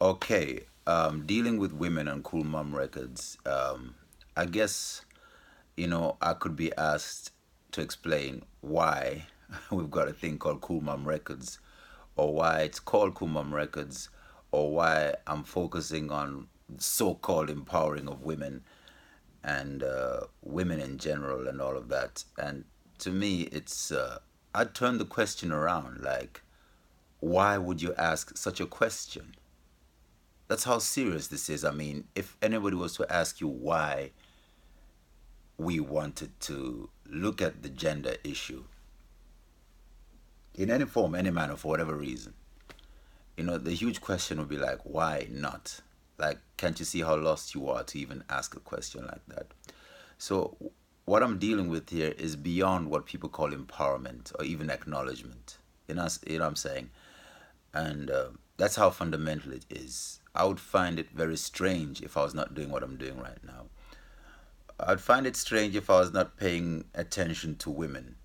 Okay, um, dealing with women on Cool Mom Records. Um, I guess, you know, I could be asked to explain why we've got a thing called Cool Mom Records, or why it's called Cool Mom Records, or why I'm focusing on so-called empowering of women and uh, women in general and all of that. And to me, it's uh, I turn the question around like, why would you ask such a question? That's how serious this is. I mean, if anybody was to ask you why we wanted to look at the gender issue in any form, any manner, for whatever reason, you know, the huge question would be like, why not? Like, can't you see how lost you are to even ask a question like that? So, what I'm dealing with here is beyond what people call empowerment or even acknowledgement. You know, you know what I'm saying? And uh, that's how fundamental it is. I would find it very strange if I was not doing what I'm doing right now. I'd find it strange if I was not paying attention to women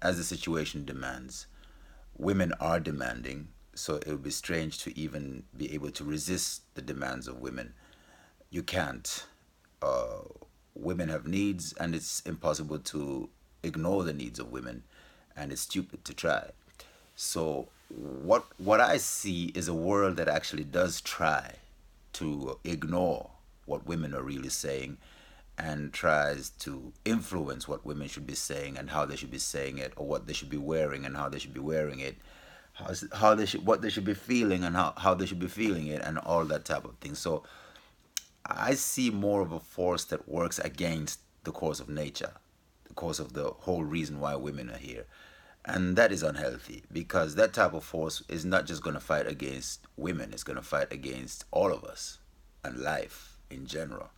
as the situation demands. Women are demanding, so it would be strange to even be able to resist the demands of women. You can't. Uh, women have needs, and it's impossible to ignore the needs of women, and it's stupid to try. So what what I see is a world that actually does try to ignore what women are really saying and tries to influence what women should be saying and how they should be saying it or what they should be wearing and how they should be wearing it. How, how they should what they should be feeling and how, how they should be feeling it and all that type of thing. So i see more of a force that works against the course of nature the course of the whole reason why women are here and that is unhealthy because that type of force is not just going to fight against women it's going to fight against all of us and life in general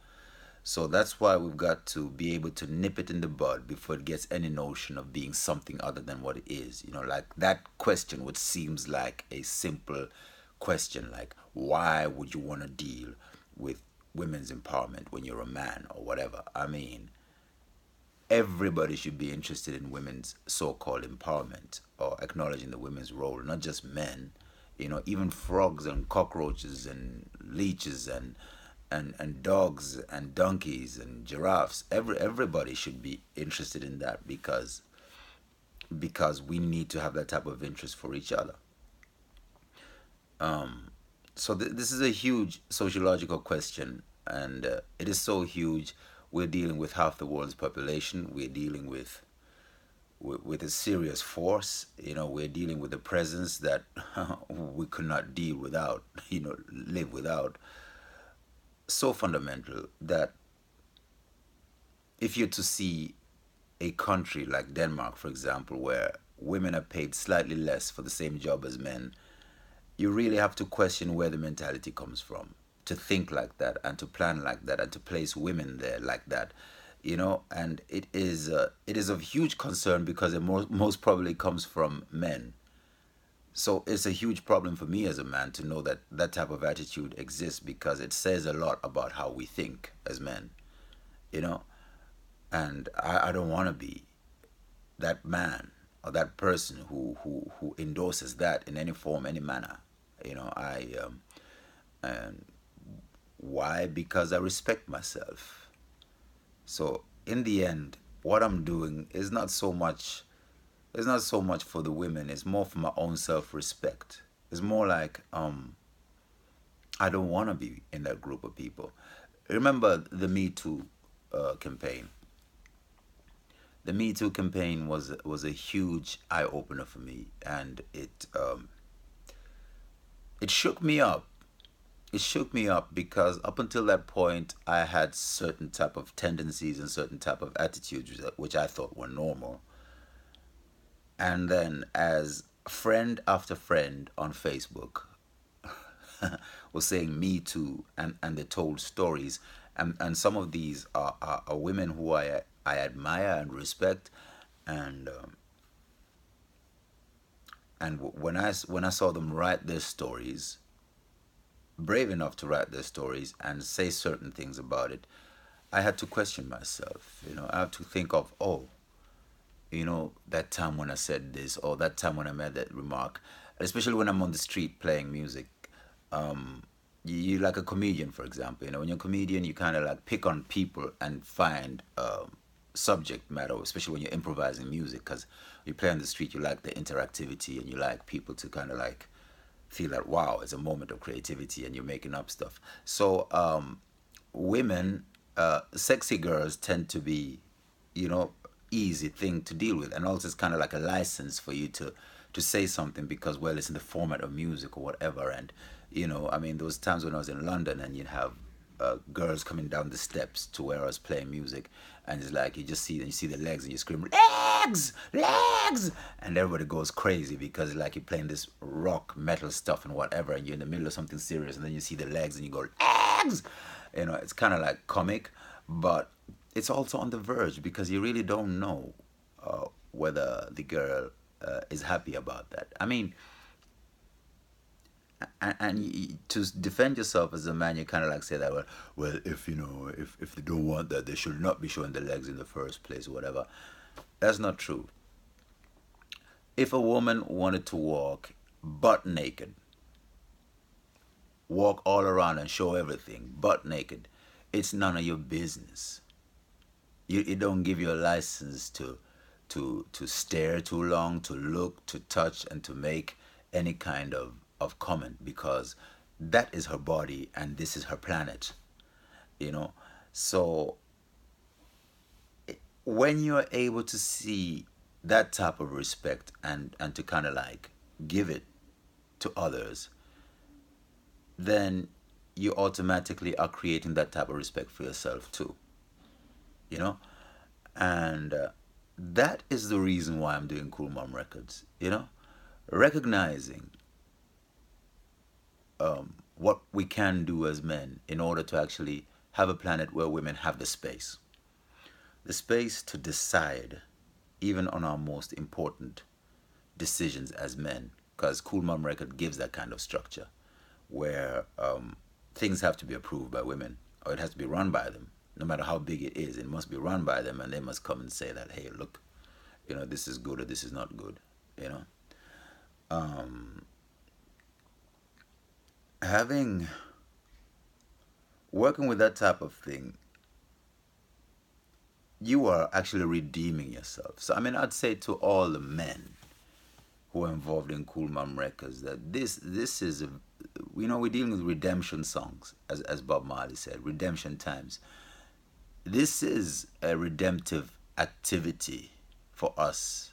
so that's why we've got to be able to nip it in the bud before it gets any notion of being something other than what it is. You know, like that question, which seems like a simple question, like why would you want to deal with women's empowerment when you're a man or whatever? I mean, everybody should be interested in women's so-called empowerment or acknowledging the women's role, not just men. You know, even frogs and cockroaches and leeches and and, and dogs and donkeys and giraffes. Every everybody should be interested in that because because we need to have that type of interest for each other. Um, so th- this is a huge sociological question, and uh, it is so huge we're dealing with half the world's population. We're dealing with, with a serious force. You know, we're dealing with a presence that we could not deal without. You know, live without. So fundamental that if you're to see a country like Denmark, for example, where women are paid slightly less for the same job as men, you really have to question where the mentality comes from to think like that and to plan like that and to place women there like that you know? And it is uh, it is of huge concern because it most, most probably comes from men. So it's a huge problem for me as a man to know that that type of attitude exists because it says a lot about how we think as men you know? And i, I don't want to be that man or that person who, who who endorses that in any form any manner you know? I um, and why? Because I respect myself. So in the end, what I'm doing is not so much it's not so much for the women, it's more for my own self respect. It's more like um I don't want to be in that group of people. Remember the Me Too uh, campaign. The Me Too campaign was was a huge eye opener for me, and it um, it shook me up it shook me up because up until that point I had certain type of tendencies and certain type of attitudes which I thought were normal. And then as friend after friend on Facebook was saying me too and, and they told stories and, and some of these are, are, are women who I I admire and respect and um, and when I when I saw them write their stories brave enough to write their stories and say certain things about it, I had to question myself. You know, I had to think of, oh, you know, that time when I said this or that time when I made that remark, especially when I'm on the street playing music. Um, you like a comedian, for example. You know, when you're a comedian, you kind of like pick on people and find um, subject matter, especially when you're improvising music, because you play on the street, you like the interactivity and you like people to kind of like feel that wow, it's a moment of creativity and you're making up stuff. So um, women, uh, sexy girls tend to be, you know, easy thing to deal with, and also it's kind of like a license for you to to say something because well, it's in the format of music or whatever, and you know, I mean, those times when I was in London and you'd have uh, girls coming down the steps to where I was playing music, and it's like you just see you see the legs and you scream legs, legs, and everybody goes crazy because like you're playing this rock metal stuff and whatever, and you're in the middle of something serious, and then you see the legs and you go legs, you know, it's kind of like comic, but it's also on the verge because you really don't know uh, whether the girl uh, is happy about that. I mean and, and to defend yourself as a man, you kind of like say that, well, well, if you know, if if they don't want that, they should not be showing the legs in the first place, or whatever. That's not true. If a woman wanted to walk butt naked, walk all around and show everything butt naked, it's none of your business. You, it don't give you a license to to to stare too long, to look, to touch, and to make any kind of of comment because that is her body and this is her planet you know? So when you're able to see that type of respect and and to kind of like give it to others then you automatically are creating that type of respect for yourself too you know? And uh, that is the reason why i'm doing cool mom records you know? Recognizing um, what we can do as men in order to actually have a planet where women have the space. The space to decide, even on our most important decisions as men, because Cool Mom Record gives that kind of structure where um, things have to be approved by women or it has to be run by them. No matter how big it is, it must be run by them and they must come and say that, hey, look, you know, this is good or this is not good, you know. Um, having working with that type of thing you are actually redeeming yourself. So i mean i'd say to all the men who are involved in cool mom records that this this is a you know we're dealing with redemption songs as, as bob marley said redemption times. This is a redemptive activity for us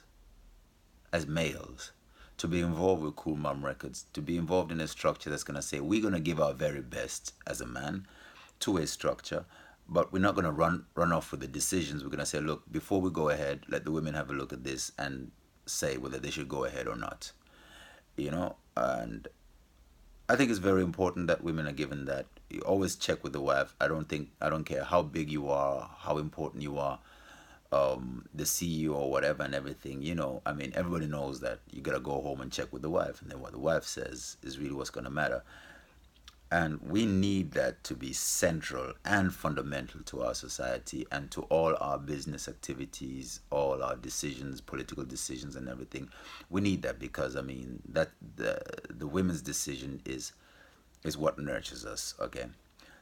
as males to be involved with Cool Mom Records, to be involved in a structure that's going to say, we're going to give our very best as a man to a structure, but we're not going to run run off with the decisions. We're going to say, look, before we go ahead, let the women have a look at this and say whether they should go ahead or not. You know, and I think it's very important that women are given that. You always check with the wife. I don't think I don't care how big you are, how important you are um, the CEO or whatever and everything, you know, I mean, everybody knows that you gotta go home and check with the wife, and then what the wife says is really what's gonna matter. And we need that to be central and fundamental to our society and to all our business activities, all our decisions, political decisions, and everything. We need that because I mean that the the women's decision is is what nurtures us. Okay,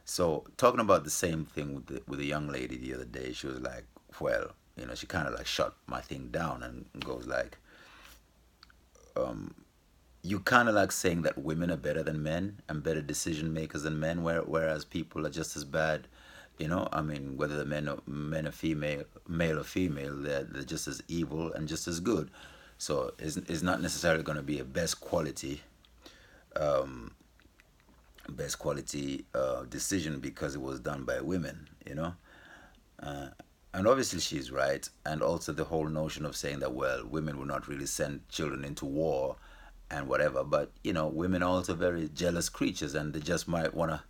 so talking about the same thing with the with a young lady the other day, she was like, well, you know, she kind of like shut my thing down and goes like, um, you kind of like saying that women are better than men and better decision makers than men, where, whereas people are just as bad. You know, I mean, whether the men are, men are female, male or female, they're, they're just as evil and just as good. So it's, it's not necessarily going to be a best quality, um, best quality uh, decision because it was done by women. You know, uh, and obviously she's right and also the whole notion of saying that well women will not really send children into war and whatever but you know women are also very jealous creatures and they just might want to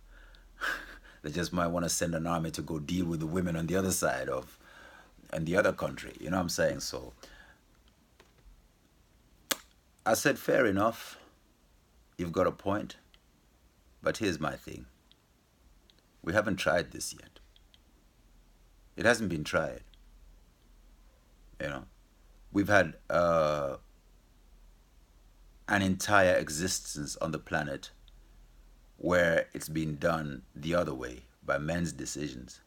they just might want to send an army to go deal with the women on the other side of and the other country you know what i'm saying? So i said fair enough you've got a point but here's my thing. We haven't tried this yet it hasn't been tried. You know, we've had uh, an entire existence on the planet where it's been done the other way by men's decisions.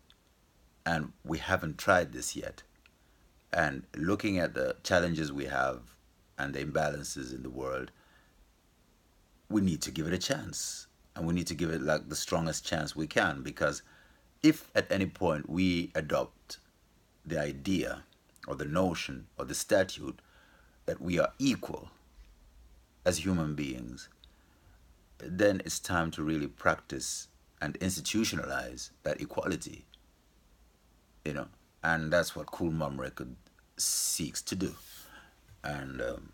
And we haven't tried this yet. And looking at the challenges we have and the imbalances in the world, we need to give it a chance. And we need to give it like the strongest chance we can because if at any point we adopt the idea or the notion or the statute that we are equal as human beings, then it's time to really practice and institutionalize that equality. You know, and that's what Cool Mom Record seeks to do, and um,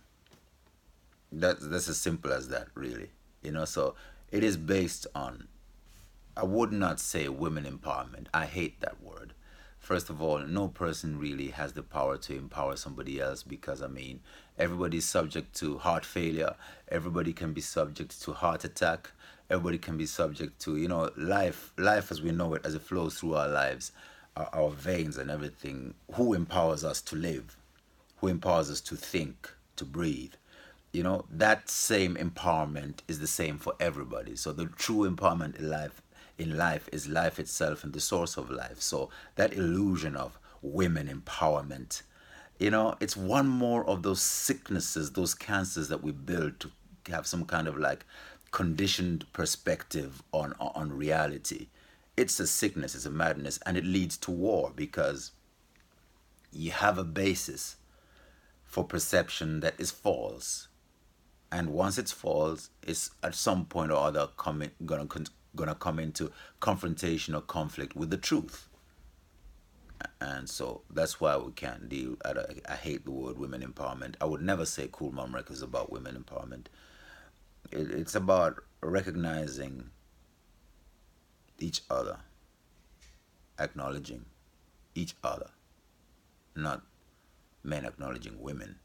that that's as simple as that, really. You know, so it is based on. I would not say women empowerment. I hate that word. First of all, no person really has the power to empower somebody else because I mean, everybody's subject to heart failure. Everybody can be subject to heart attack. Everybody can be subject to you know life. Life as we know it, as it flows through our lives, our, our veins and everything. Who empowers us to live? Who empowers us to think, to breathe? you know that same empowerment is the same for everybody so the true empowerment in life in life is life itself and the source of life. So that illusion of women empowerment you know it's one more of those sicknesses those cancers that we build to have some kind of like conditioned perspective on on reality. It's a sickness it's a madness and it leads to war because you have a basis for perception that is false. And once it's false, it's at some point or other coming gonna gonna come into confrontation or conflict with the truth. And so that's why we can't deal. I, I hate the word women empowerment. I would never say Cool Mom Records about women empowerment. It, it's about recognizing each other, acknowledging each other, not men acknowledging women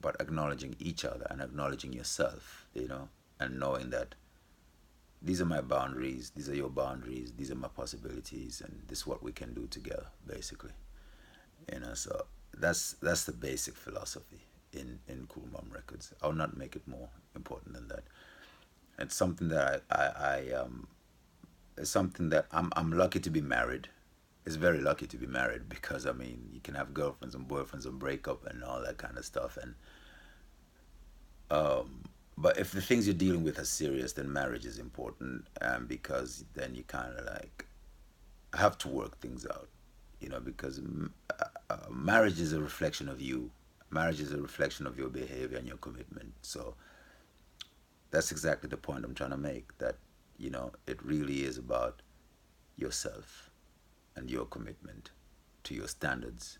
but acknowledging each other and acknowledging yourself, you know, and knowing that these are my boundaries, these are your boundaries, these are my possibilities, and this is what we can do together, basically. You know, so that's that's the basic philosophy in in Cool Mom Records. I'll not make it more important than that. It's something that I I, I um, it's something that I'm I'm lucky to be married. It's very lucky to be married because I mean you can have girlfriends and boyfriends and break up and all that kind of stuff and um, but if the things you're dealing with are serious, then marriage is important, um, because then you kind of like have to work things out, you know, because uh, uh, marriage is a reflection of you. Marriage is a reflection of your behavior and your commitment. So that's exactly the point I'm trying to make. That you know, it really is about yourself and your commitment to your standards,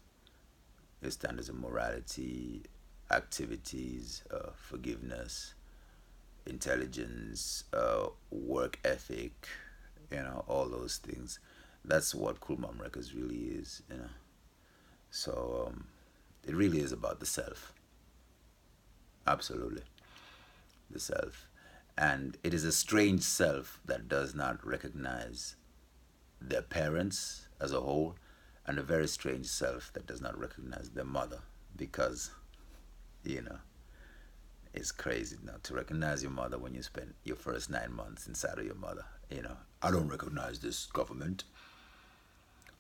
your standards of morality, activities, uh, forgiveness, intelligence, uh, work ethic, you know, all those things. That's what Cool Mom Records really is, you know. So um, it really is about the self. Absolutely. The self. And it is a strange self that does not recognize their parents as a whole, and a very strange self that does not recognize their mother because you know it's crazy not to recognize your mother when you spend your first nine months inside of your mother you know. I don't recognize this government.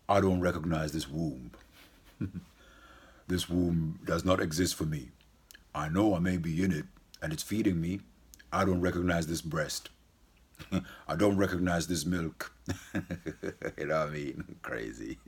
I don't recognize this womb. This womb does not exist for me. I know i may be in it and it's feeding me. I don't recognize this breast. I don't recognize this milk. You know what i mean? Crazy